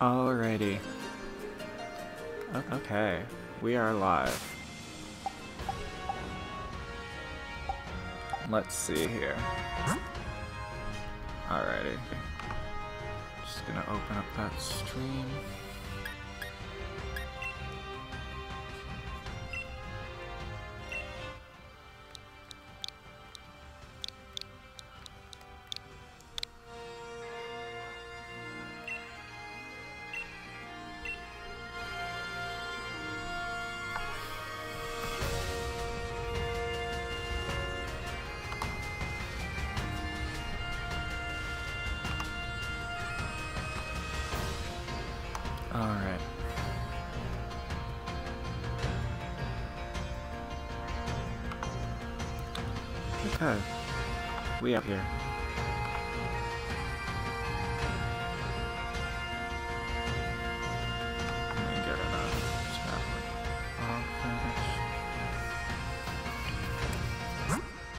Alrighty. Okay, we are live. Let's see here. Alrighty. Just gonna open up that stream. Alright. Okay. We up here.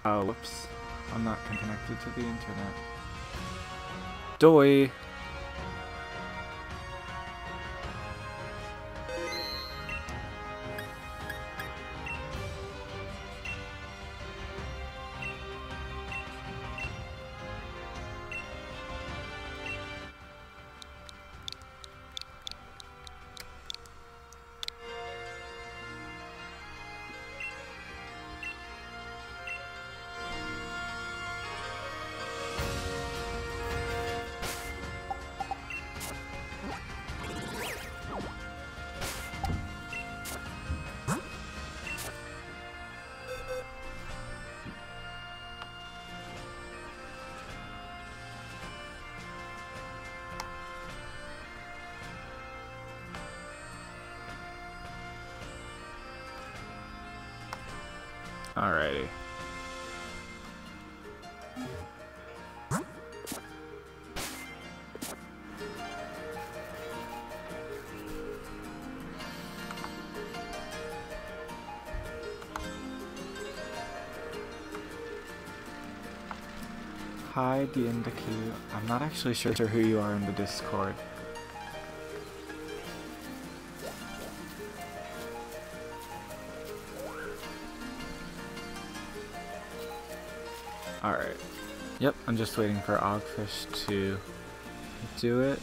Oh, whoops. I'm not connected to the internet. Doi! Alrighty. Hi, DNDQ. I'm not actually sure who you are in the Discord. Alright. Yep, I'm just waiting for Ogfish to do it.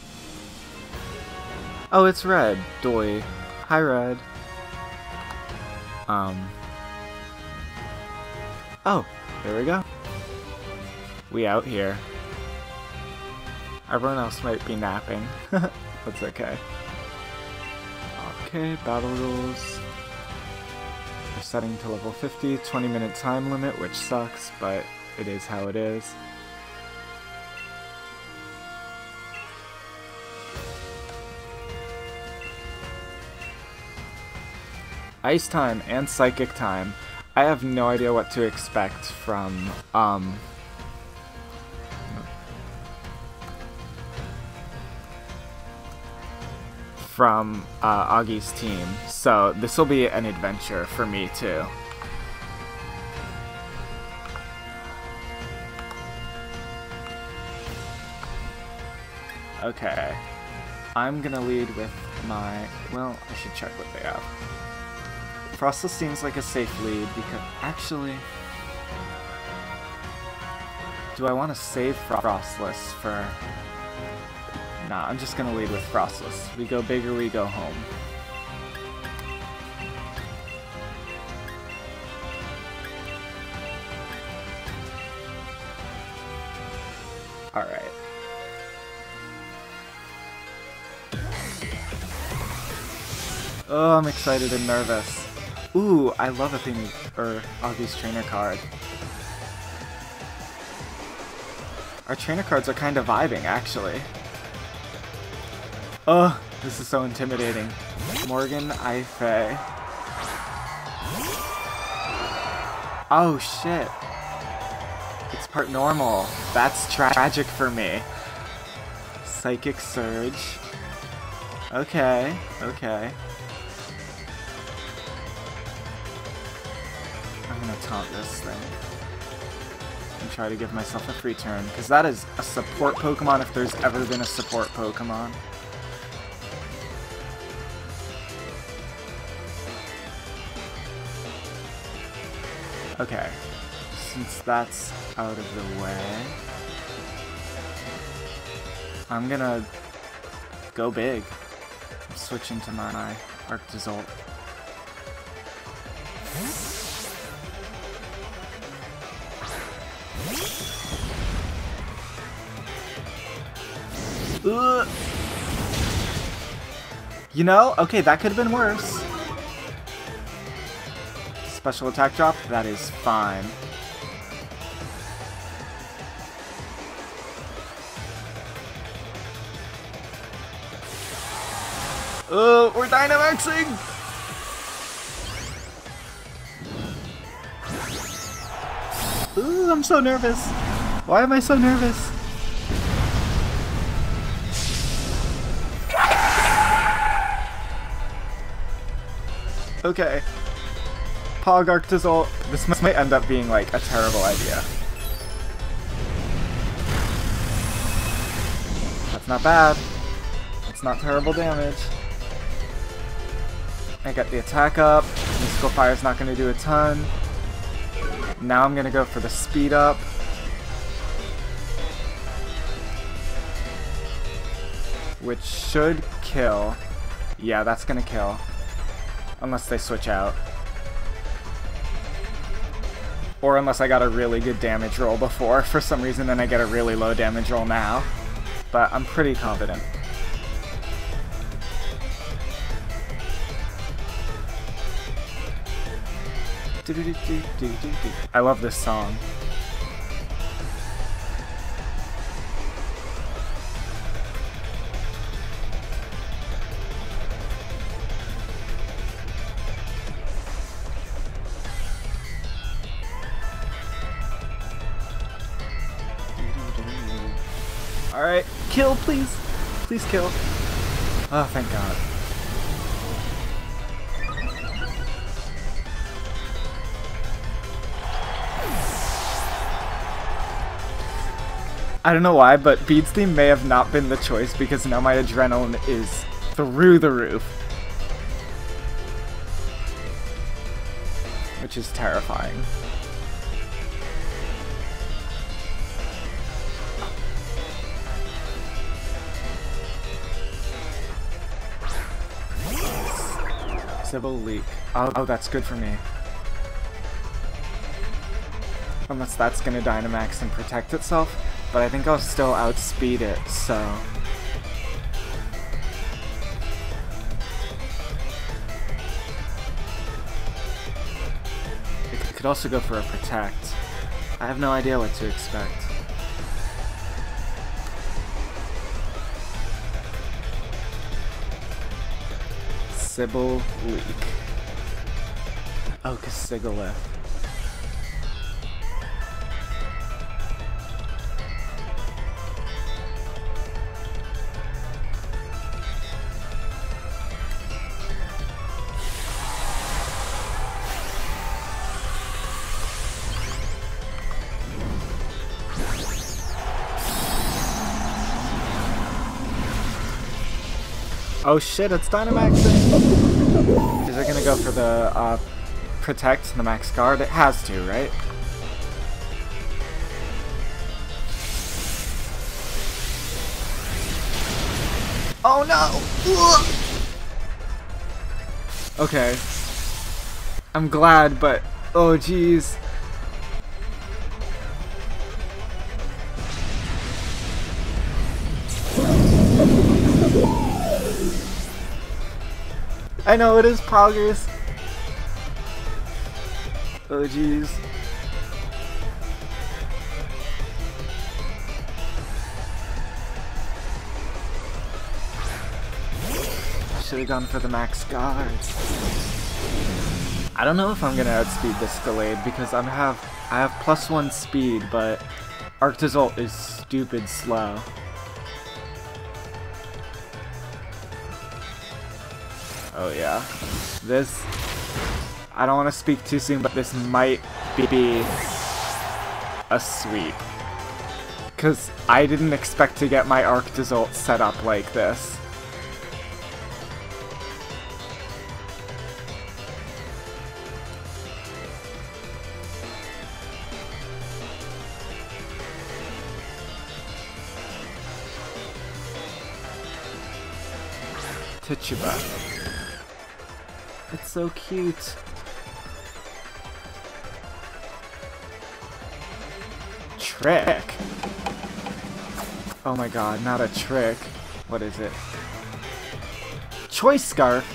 Oh, it's Red. Doi. Hi, Red. Um. Oh, there we go. We out here. Everyone else might be napping. That's okay. Okay, battle rules. We're setting to level 50, 20 minute time limit, which sucks, but it is how it is. Ice time and psychic time. I have no idea what to expect from um from uh, Augie's team. So this will be an adventure for me too. Okay. I'm gonna lead with my... Well, I should check what they have. Froslass seems like a safe lead because... Actually... Do I want to save Froslass for... Nah, I'm just gonna lead with Froslass. We go big or we go home. Oh, I'm excited and nervous. Ooh, I love a or Augie's trainer card. Our trainer cards are kind of vibing, actually. Oh, this is so intimidating. Morgan Ifei. Oh shit. It's part normal. That's tra tragic for me. Psychic Surge. Okay, okay. I'm gonna taunt this thing. And try to give myself a free turn, because that is a support Pokemon if there's ever been a support Pokemon. Okay, since that's out of the way, I'm gonna go big. I'm switching to my Arctozolt. Ugh. You know, okay, that could have been worse. Special attack drop, that is fine. Oh, we're Dynamaxing! Ooh, I'm so nervous. Why am I so nervous? Okay. Pog Arctozolt. This might end up being like a terrible idea. That's not bad. That's not terrible damage. I got the attack up. Mystical Fire's not going to do a ton. Now I'm going to go for the speed up. Which should kill. Yeah, that's going to kill. Unless they switch out. Or unless I got a really good damage roll before for some reason, then I get a really low damage roll now. But I'm pretty confident. I love this song. Alright, kill please! Please kill. Oh, thank god. I don't know why, but Bede's Theme may have not been the choice because now my adrenaline is through the roof. Which is terrifying. Civil leak. Oh, oh, that's good for me. Unless that's gonna Dynamax and protect itself, but I think I'll still outspeed it, so... It could also go for a protect. I have no idea what to expect. Sybil Leak. Oh, Cassigalith. Oh shit, it's Dynamax! Is it gonna go for the, uh, protect the max guard? It has to, right? Oh no! Okay. I'm glad, but oh jeez. I know it is progress. Oh jeez. Should have gone for the max guards. I don't know if I'm gonna outspeed this Gallade because I'm have I have plus one speed, but Arctozolt is stupid slow. Oh yeah. This... I don't want to speak too soon, but this might be a sweep. Because I didn't expect to get my Arctozolt set up like this. Tituba. It's so cute. Trick. Oh my god, not a trick. What is it? Choice Scarf.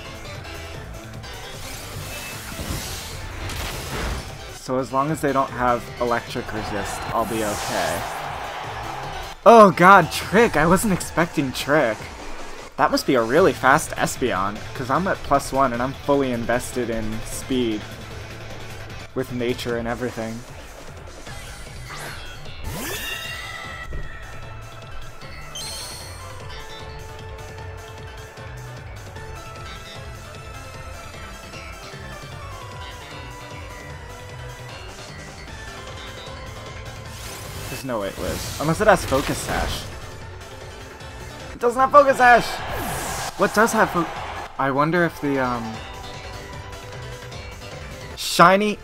So as long as they don't have electric resist, I'll be okay. Oh god, Trick! I wasn't expecting Trick. That must be a really fast Espeon, because I'm at plus one and I'm fully invested in speed. With nature and everything. There's no way it lives. Unless it has Focus Sash. It doesn't have Focus Sash! What does have I wonder if the, um... Shiny...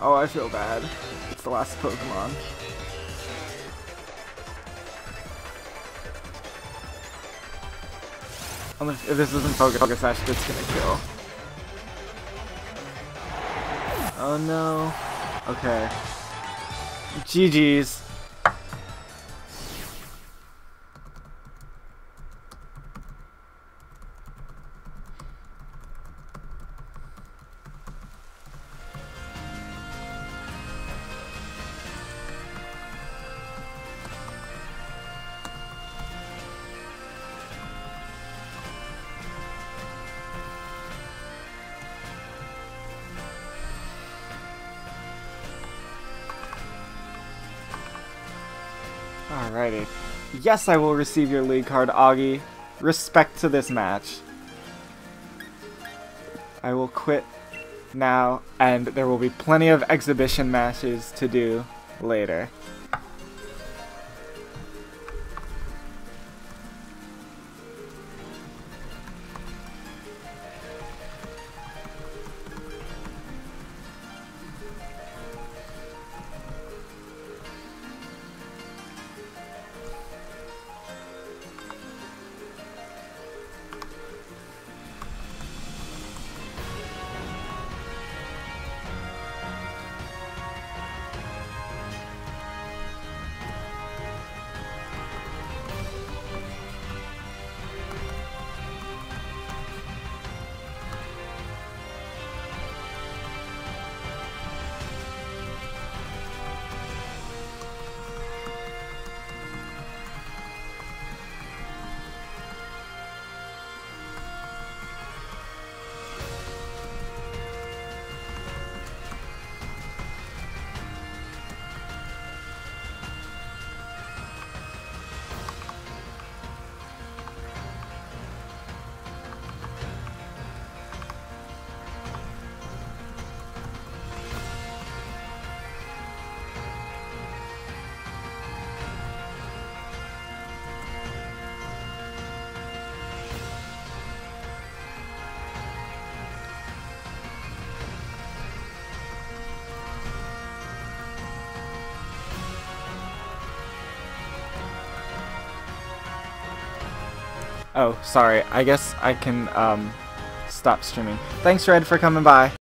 Oh, I feel bad. It's the last Pokemon. If this isn't Focus, Focus Sash, it's gonna kill. Oh no. Okay. GG's. Alrighty. Yes, I will receive your league card, Augie. Respect to this match. I will quit now, and there will be plenty of exhibition matches to do later. Oh, sorry. I guess I can um, stop streaming. Thanks, Red, for coming by.